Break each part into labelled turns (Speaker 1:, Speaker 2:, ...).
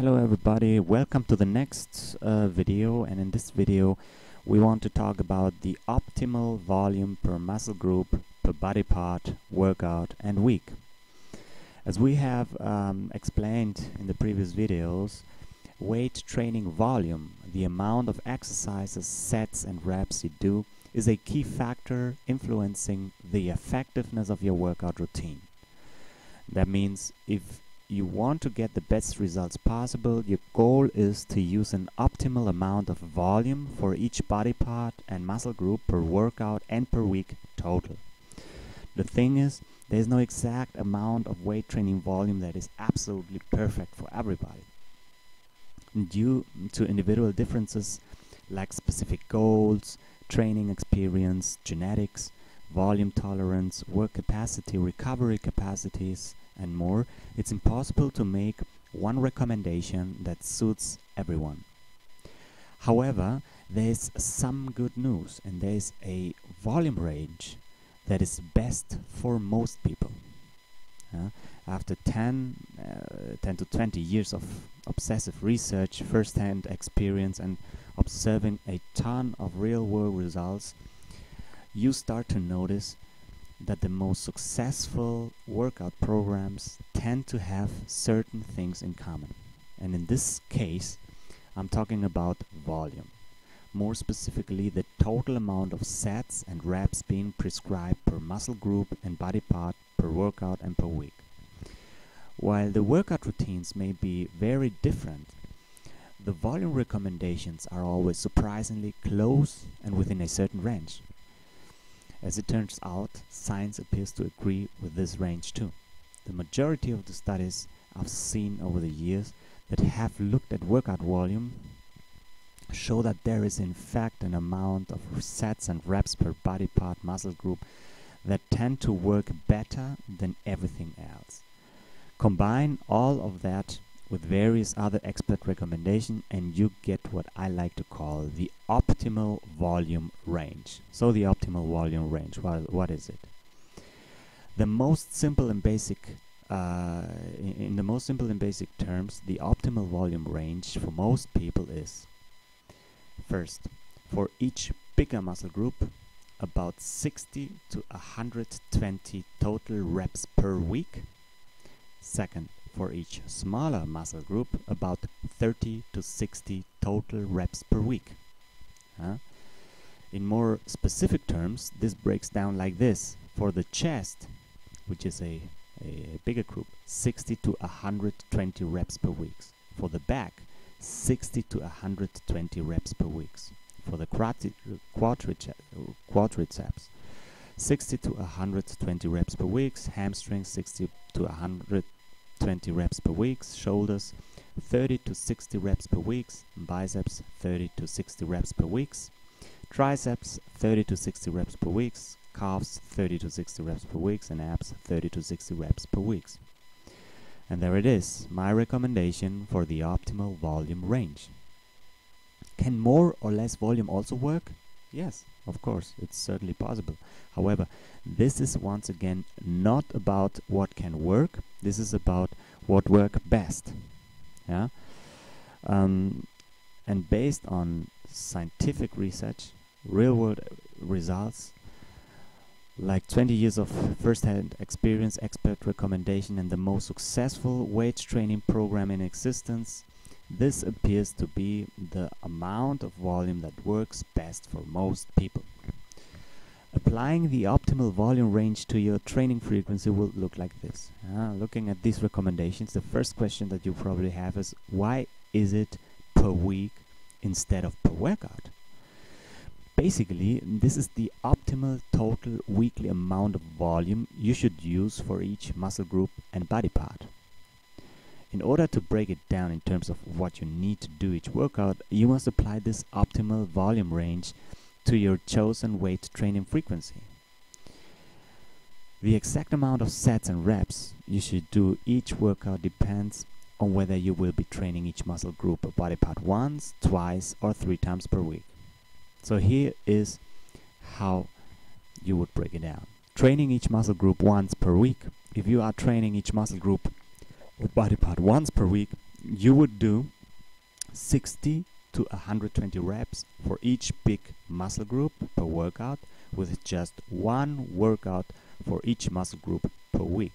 Speaker 1: Hello everybody, welcome to the next uh, video and in this video we want to talk about the optimal volume per muscle group, per body part, workout and week. As we have um, explained in the previous videos, weight training volume, the amount of exercises, sets and reps you do, is a key factor influencing the effectiveness of your workout routine. That means if you want to get the best results possible, your goal is to use an optimal amount of volume for each body part and muscle group per workout and per week total. The thing is, there is no exact amount of weight training volume that is absolutely perfect for everybody. Due to individual differences like specific goals, training experience, genetics, volume tolerance, work capacity, recovery capacities, and more, it's impossible to make one recommendation that suits everyone. However, there's some good news and there's a volume range that is best for most people. Uh, after 10, uh, 10 to 20 years of obsessive research, first-hand experience and observing a ton of real-world results, you start to notice that the most successful workout programs tend to have certain things in common. And in this case, I'm talking about volume. More specifically, the total amount of sets and reps being prescribed per muscle group and body part per workout and per week. While the workout routines may be very different, the volume recommendations are always surprisingly close and within a certain range. As it turns out, science appears to agree with this range too. The majority of the studies I've seen over the years that have looked at workout volume show that there is in fact an amount of sets and reps per body part muscle group that tend to work better than everything else. Combine all of that with various other expert recommendations and you get what I like to call the optimal volume range. So the optimal volume range, well, what is it? The most simple and basic, uh, in, in the most simple and basic terms, the optimal volume range for most people is first, for each bigger muscle group, about 60 to 120 total reps per week. Second, for each smaller muscle group about 30 to 60 total reps per week. Uh, in more specific terms, this breaks down like this. For the chest, which is a, a bigger group, 60 to 120 reps per week. For the back, 60 to 120 reps per week. For the quadriceps, quadriceps 60 to 120 reps per week, hamstrings 60 to 100 20 reps per week, shoulders 30 to 60 reps per week, biceps 30 to 60 reps per week, triceps 30 to 60 reps per week, calves 30 to 60 reps per week, and abs 30 to 60 reps per week. And there it is, my recommendation for the optimal volume range. Can more or less volume also work? Yes, of course, it's certainly possible. However, this is once again not about what can work. This is about what work best. Yeah. Um, and based on scientific research, real-world results, like 20 years of first-hand experience, expert recommendation, and the most successful weight training program in existence, this appears to be the amount of volume that works best for most people. Applying the optimal volume range to your training frequency will look like this. Uh, looking at these recommendations, the first question that you probably have is why is it per week instead of per workout? Basically, this is the optimal total weekly amount of volume you should use for each muscle group and body part. In order to break it down in terms of what you need to do each workout, you must apply this optimal volume range to your chosen weight training frequency. The exact amount of sets and reps you should do each workout depends on whether you will be training each muscle group or body part once, twice, or three times per week. So here is how you would break it down. Training each muscle group once per week. If you are training each muscle group body part once per week, you would do 60 to 120 reps for each big muscle group per workout with just one workout for each muscle group per week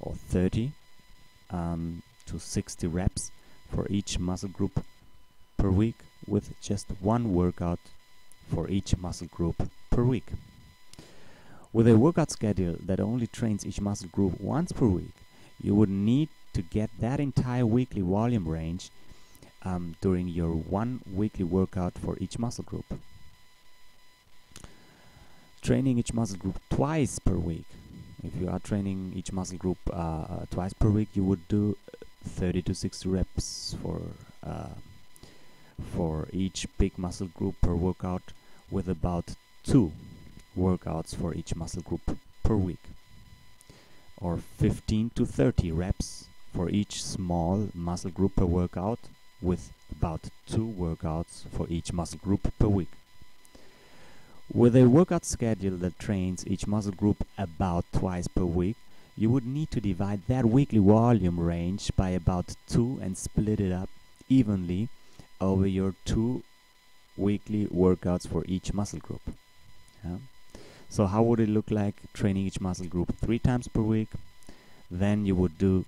Speaker 1: or 30 um, to 60 reps for each muscle group per week with just one workout for each muscle group per week. With a workout schedule that only trains each muscle group once per week, you would need to get that entire weekly volume range um, during your one weekly workout for each muscle group. Training each muscle group twice per week. If you are training each muscle group uh, uh twice per week, you would do 30 to 60 reps for uh, for each big muscle group per workout, with about two workouts for each muscle group per week, or 15 to 30 reps for each small muscle group per workout, with about two workouts for each muscle group per week. With a workout schedule that trains each muscle group about twice per week, you would need to divide that weekly volume range by about 2 and split it up evenly over your two weekly workouts for each muscle group. Yeah. So how would it look like training each muscle group three times per week? Then you would do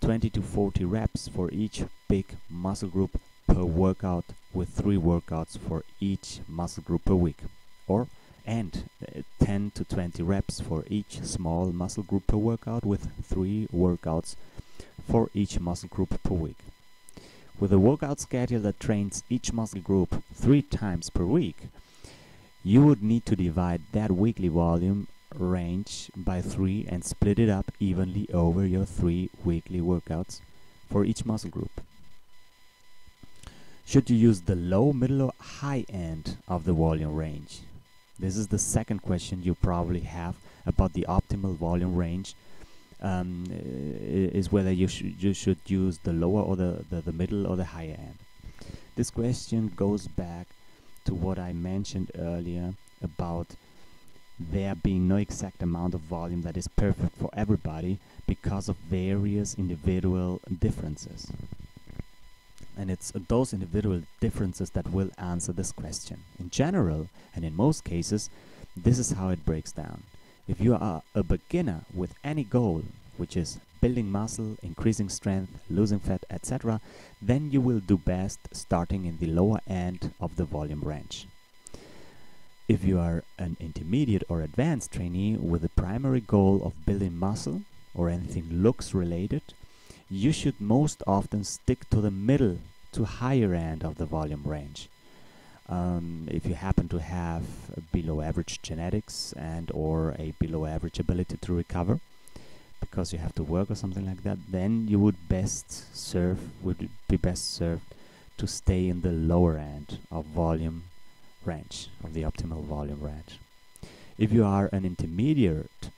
Speaker 1: 20 to 40 reps for each big muscle group per workout with three workouts for each muscle group per week or and uh, 10 to 20 reps for each small muscle group per workout with three workouts for each muscle group per week. With a workout schedule that trains each muscle group three times per week, you would need to divide that weekly volume range by 3 and split it up evenly over your 3 weekly workouts for each muscle group. Should you use the low, middle or high end of the volume range? This is the second question you probably have about the optimal volume range um, is whether you, sh you should use the lower or the, the, the middle or the higher end. This question goes back to what I mentioned earlier about there being no exact amount of volume that is perfect for everybody because of various individual differences. And it's those individual differences that will answer this question. In general, and in most cases, this is how it breaks down. If you are a beginner with any goal, which is building muscle, increasing strength, losing fat, etc., then you will do best starting in the lower end of the volume range. If you are an intermediate or advanced trainee with the primary goal of building muscle or anything looks related, you should most often stick to the middle to higher end of the volume range. Um, if you happen to have below average genetics and or a below average ability to recover because you have to work or something like that, then you would best serve would be best served to stay in the lower end of volume range, of the optimal volume range. If you are an intermediate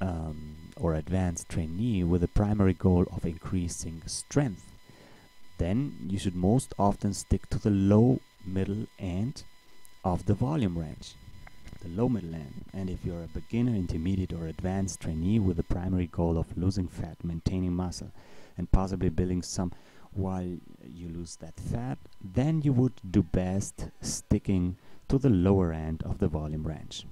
Speaker 1: um, or advanced trainee with a primary goal of increasing strength, then you should most often stick to the low middle end of the volume range, the low middle end. And if you're a beginner, intermediate or advanced trainee with the primary goal of losing fat, maintaining muscle, and possibly building some while you lose that fat, then you would do best sticking to the lower end of the volume range.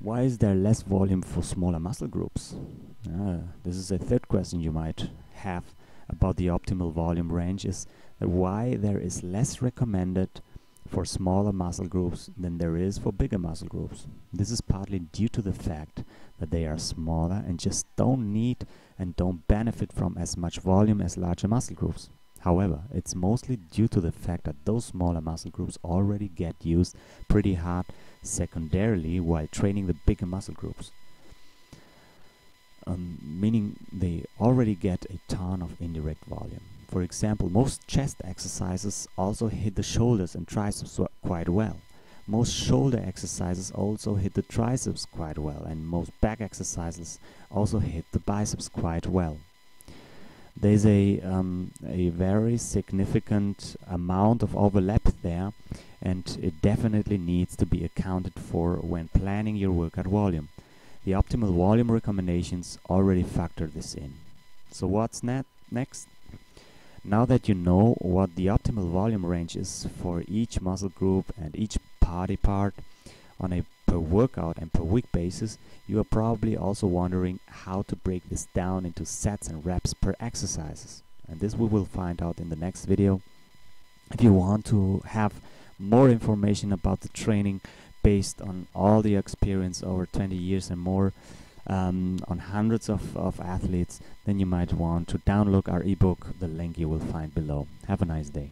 Speaker 1: Why is there less volume for smaller muscle groups? Ah, this is a third question you might have about the optimal volume range is why there is less recommended for smaller muscle groups than there is for bigger muscle groups. This is partly due to the fact that they are smaller and just don't need and don't benefit from as much volume as larger muscle groups. However, it's mostly due to the fact that those smaller muscle groups already get used pretty hard secondarily while training the bigger muscle groups. Um, meaning they already get a ton of indirect volume. For example, most chest exercises also hit the shoulders and triceps quite well. Most shoulder exercises also hit the triceps quite well, and most back exercises also hit the biceps quite well. There's a, um, a very significant amount of overlap there, and it definitely needs to be accounted for when planning your workout volume. The optimal volume recommendations already factor this in. So what's net next? Now that you know what the optimal volume range is for each muscle group and each body part on a per workout and per week basis, you are probably also wondering how to break this down into sets and reps per exercises. And this we will find out in the next video. If you want to have more information about the training based on all the experience over 20 years and more, um, on hundreds of, of athletes, then you might want to download our ebook, the link you will find below. Have a nice day.